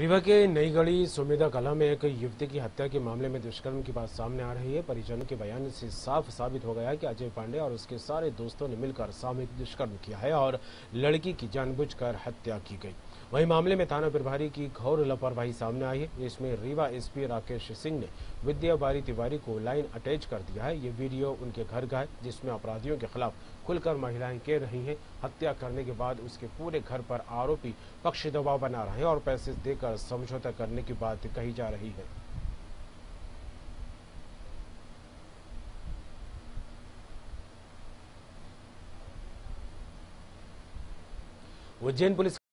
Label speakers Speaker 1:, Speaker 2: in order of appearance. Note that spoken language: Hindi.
Speaker 1: रीवा के नई गढ़ी सुमेधा कला में एक युवती की हत्या के मामले में दुष्कर्म की बात सामने आ रही है। परिजनों के बयान से साफ़ साबित हो गया कि अजय पांडे और उसके सारे दोस्तों ने मिलकर सामूहिक दुष्कर्म किया है और लड़की की जानबूझकर हत्या की गई। वहीं मामले में थाना प्रभारी की घोर लापरवाही सामने आई है। इसमें रीवा एसपी राकेश सिंह ने विद्या बारी तिवारी को लाइन अटैच कर दिया है। ये वीडियो उनके घर का है, जिसमें अपराधियों के खिलाफ खुलकर महिलाएँ कह रही हैं। हत्या करने के बाद उसके पूरे घर पर आरोपी पक्ष दबाव बना रहे और पैसे देकर समझौता करने की बात कही जा रही है। उज्जैन पुलिस